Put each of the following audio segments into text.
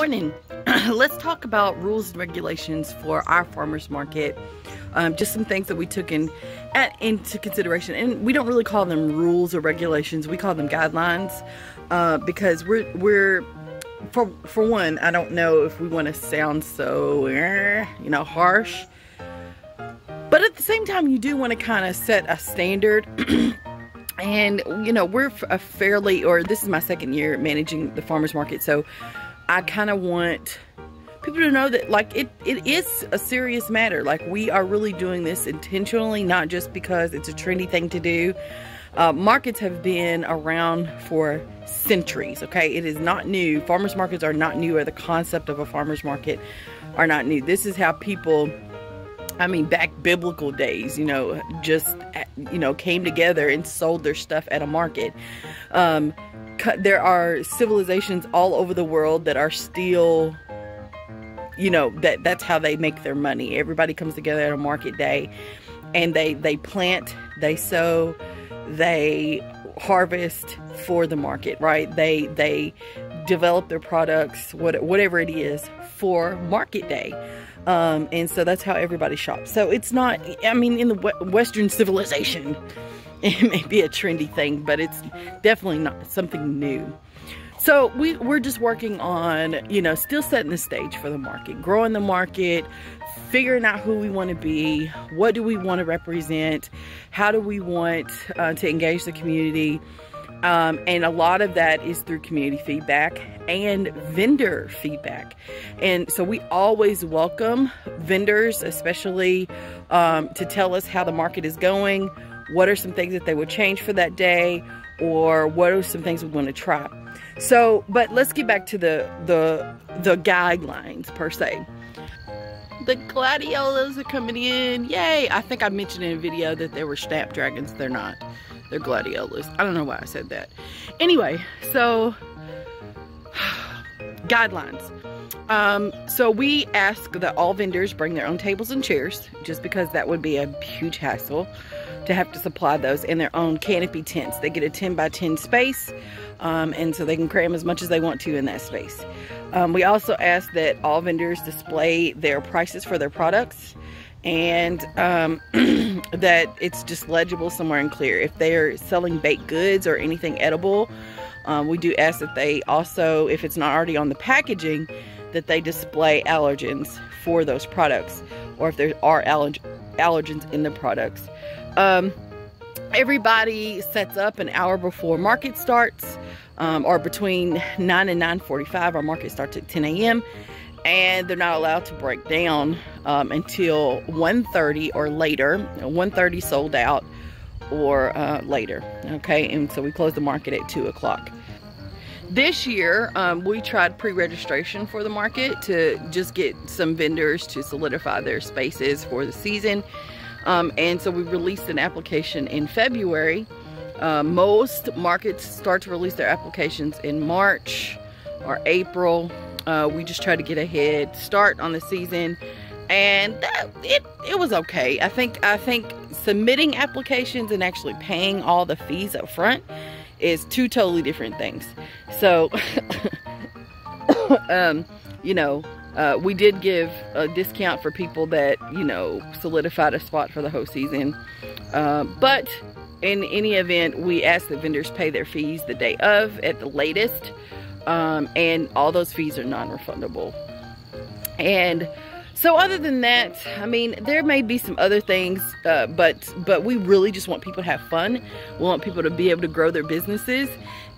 morning. Let's talk about rules and regulations for our farmers market. Um, just some things that we took in at, into consideration, and we don't really call them rules or regulations. We call them guidelines uh, because we're we're for for one. I don't know if we want to sound so eh, you know harsh, but at the same time, you do want to kind of set a standard. and you know we're a fairly or this is my second year managing the farmers market so I kind of want people to know that like it, it is a serious matter. Like we are really doing this intentionally, not just because it's a trendy thing to do. Uh, markets have been around for centuries, okay? It is not new. Farmers markets are not new or the concept of a farmers market are not new. This is how people I mean, back biblical days, you know, just, you know, came together and sold their stuff at a market. Um, there are civilizations all over the world that are still you know that that's how they make their money everybody comes together at a market day and they they plant they sow they harvest for the market right they they develop their products what, whatever it is for market day um, and so that's how everybody shops so it's not i mean in the western civilization it may be a trendy thing, but it's definitely not something new. So we, we're just working on, you know, still setting the stage for the market, growing the market, figuring out who we want to be, what do we want to represent, how do we want uh, to engage the community. Um, and a lot of that is through community feedback and vendor feedback. And so we always welcome vendors, especially um, to tell us how the market is going, what are some things that they would change for that day or what are some things we want to try. So but let's get back to the the the guidelines per se. The gladiolas are coming in. Yay! I think i mentioned in a video that they were snapdragons. They're not they're gladiolas i don't know why i said that anyway so guidelines um, so we ask that all vendors bring their own tables and chairs just because that would be a huge hassle to have to supply those in their own canopy tents. They get a 10 by 10 space, um, and so they can cram as much as they want to in that space. Um, we also ask that all vendors display their prices for their products and um, that it's just legible somewhere and clear. If they're selling baked goods or anything edible, um, we do ask that they also, if it's not already on the packaging, that they display allergens for those products or if there are allerg allergens in the products. Um, everybody sets up an hour before market starts um, or between 9 and 9.45. Our market starts at 10 a.m. and they're not allowed to break down um, until 1.30 or later. 1.30 sold out or uh, later. Okay, and so we close the market at 2 o'clock. This year, um, we tried pre-registration for the market to just get some vendors to solidify their spaces for the season. Um, and so we released an application in February. Uh, most markets start to release their applications in March or April. Uh, we just try to get a head start on the season and that, it, it was okay. I think, I think submitting applications and actually paying all the fees up front is two totally different things. So, um, you know, uh, we did give a discount for people that, you know, solidified a spot for the whole season. Uh, but in any event, we ask that vendors pay their fees the day of at the latest. Um, and all those fees are non-refundable. And so other than that, I mean, there may be some other things, uh, but but we really just want people to have fun. We want people to be able to grow their businesses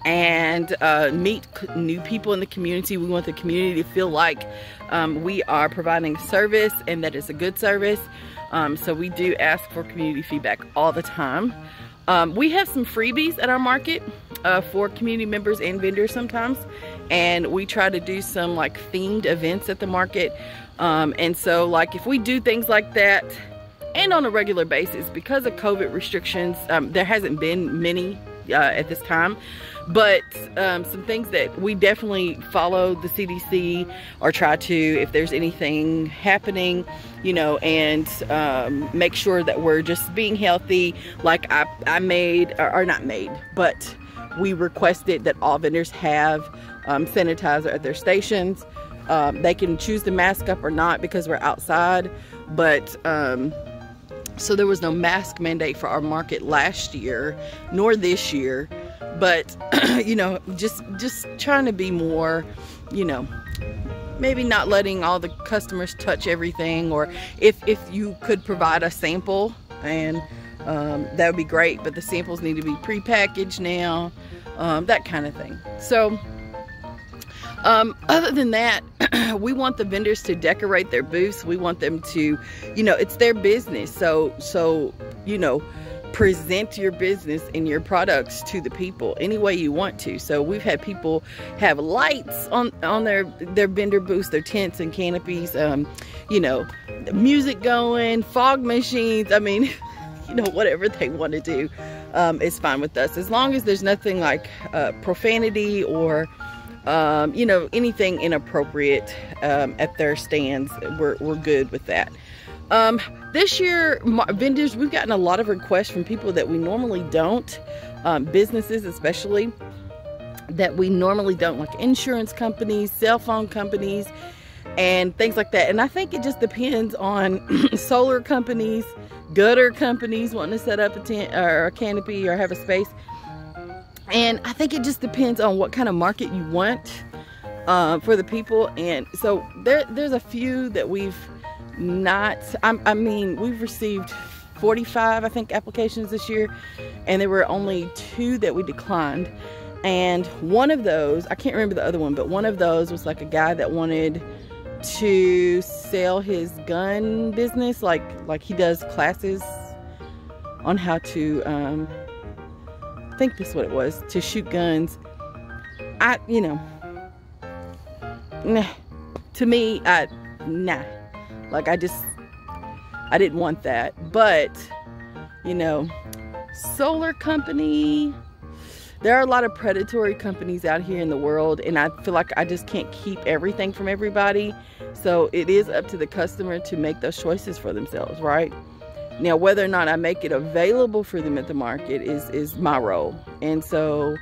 and uh, meet new people in the community. We want the community to feel like um, we are providing service and that it's a good service. Um, so we do ask for community feedback all the time. Um, we have some freebies at our market uh, for community members and vendors sometimes. And we try to do some like themed events at the market. Um, and so like if we do things like that and on a regular basis, because of COVID restrictions, um, there hasn't been many uh, at this time but um, some things that we definitely follow the CDC or try to if there's anything happening you know and um, make sure that we're just being healthy. Like I, I made or, or not made but we requested that all vendors have um, sanitizer at their stations Um, they can choose to mask up or not because we're outside, but um, so there was no mask mandate for our market last year, nor this year. But you know, just just trying to be more, you know, maybe not letting all the customers touch everything, or if if you could provide a sample and um, that would be great. But the samples need to be prepackaged now, um, that kind of thing. So um, other than that, we want the vendors to decorate their booths. We want them to, you know, it's their business. So, so, you know, present your business and your products to the people any way you want to. So we've had people have lights on on their their vendor booths, their tents and canopies, um, you know, music going, fog machines. I mean, you know, whatever they want to do um, is fine with us as long as there's nothing like uh, profanity or um, you know, anything inappropriate um, at their stands, we're, we're good with that. Um, this year, vendors, we've gotten a lot of requests from people that we normally don't, um, businesses especially, that we normally don't, like insurance companies, cell phone companies, and things like that. And I think it just depends on solar companies, gutter companies wanting to set up a tent or a canopy or have a space and I think it just depends on what kind of market you want uh, for the people. And so there there's a few that we've not I, I mean we've received 45 I think applications this year. And there were only two that we declined. And one of those I can't remember the other one but one of those was like a guy that wanted to sell his gun business. Like like he does classes on how to um, I think this is what it was, to shoot guns. I, you know, nah. To me, I, nah. Like, I just, I didn't want that. But, you know, solar company, there are a lot of predatory companies out here in the world and I feel like I just can't keep everything from everybody. So it is up to the customer to make those choices for themselves, right? Now, whether or not I make it available for them at the market is, is my role. And so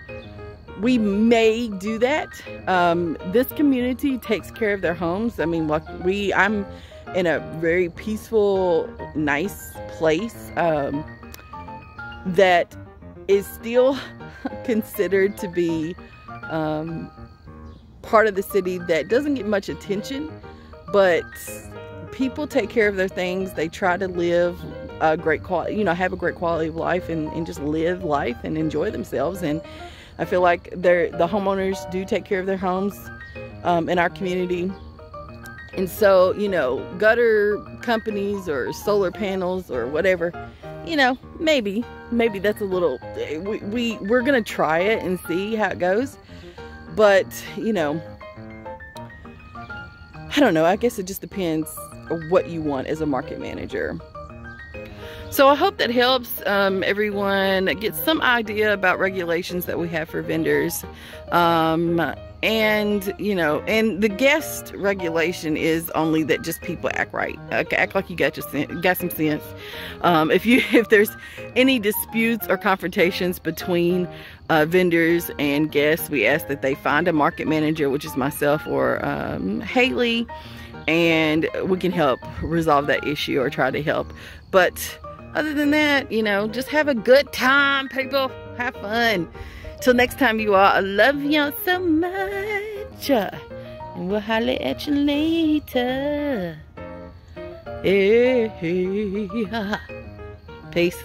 we may do that. Um, this community takes care of their homes. I mean, we, I'm in a very peaceful, nice place um, that is still considered to be um, part of the city that doesn't get much attention, but people take care of their things. They try to live a great quality, you know, have a great quality of life and, and just live life and enjoy themselves. And I feel like they're, the homeowners do take care of their homes um, in our community. And so, you know, gutter companies or solar panels or whatever, you know, maybe, maybe that's a little, we, we, we're going to try it and see how it goes. But, you know, I don't know. I guess it just depends what you want as a market manager. So I hope that helps um, everyone get some idea about regulations that we have for vendors. Um, and, you know, and the guest regulation is only that just people act right. act like you got, your, got some sense. Um, if you if there's any disputes or confrontations between uh, vendors and guests, we ask that they find a market manager, which is myself or um, Haley, and we can help resolve that issue or try to help. But other than that, you know, just have a good time, people. Have fun. Till next time, you all. I love y'all so much. And we'll holler at you later. Eh, eh, hey, hey. Peace.